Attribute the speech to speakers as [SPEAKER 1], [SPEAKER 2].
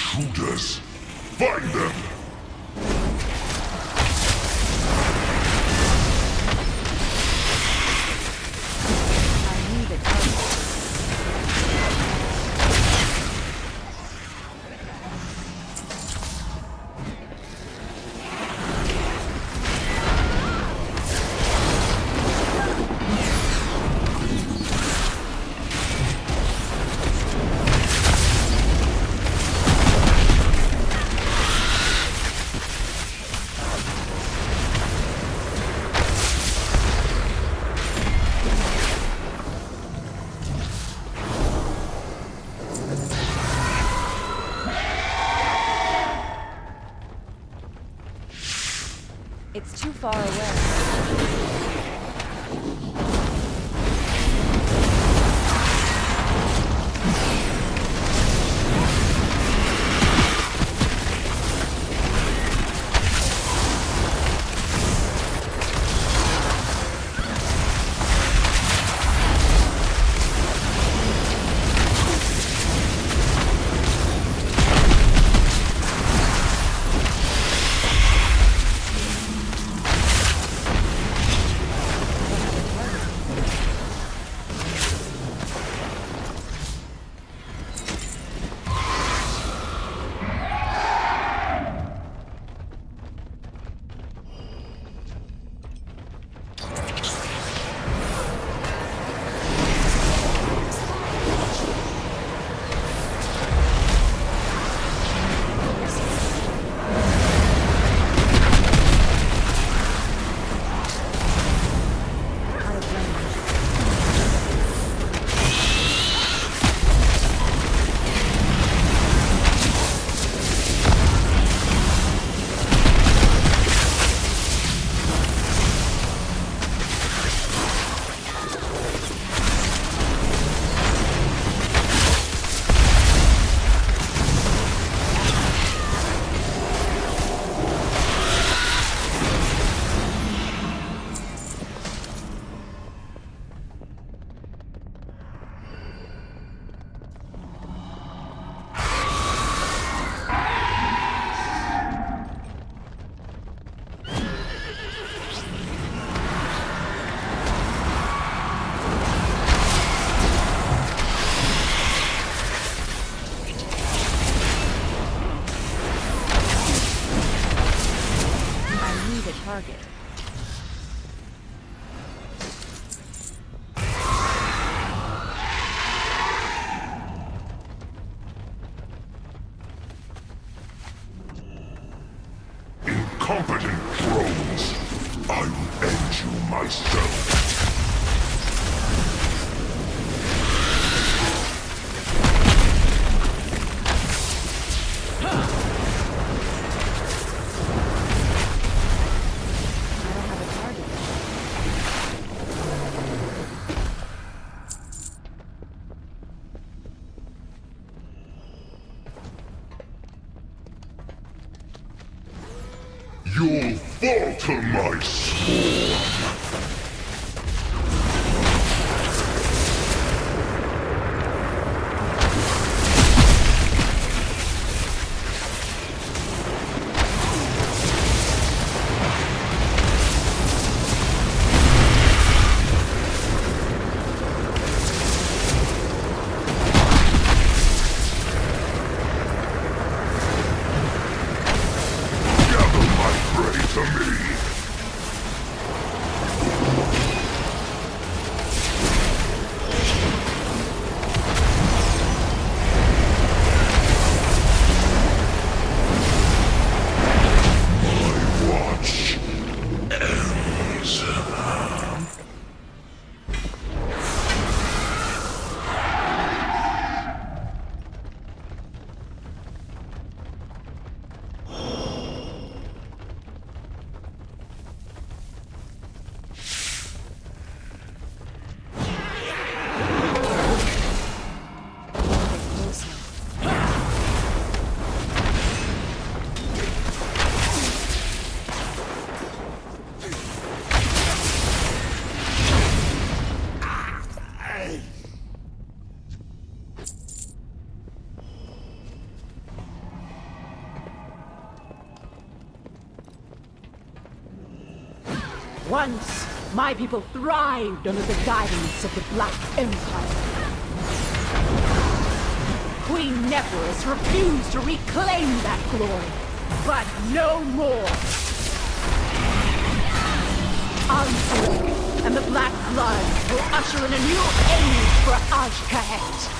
[SPEAKER 1] intruders.
[SPEAKER 2] Find them! Far away. Target.
[SPEAKER 3] Once, my people thrived under the guidance of the Black Empire. Queen Nephris refused to reclaim that glory, but no more. Ansurek and the Black Blood will usher in a new age for Azj-Kahet.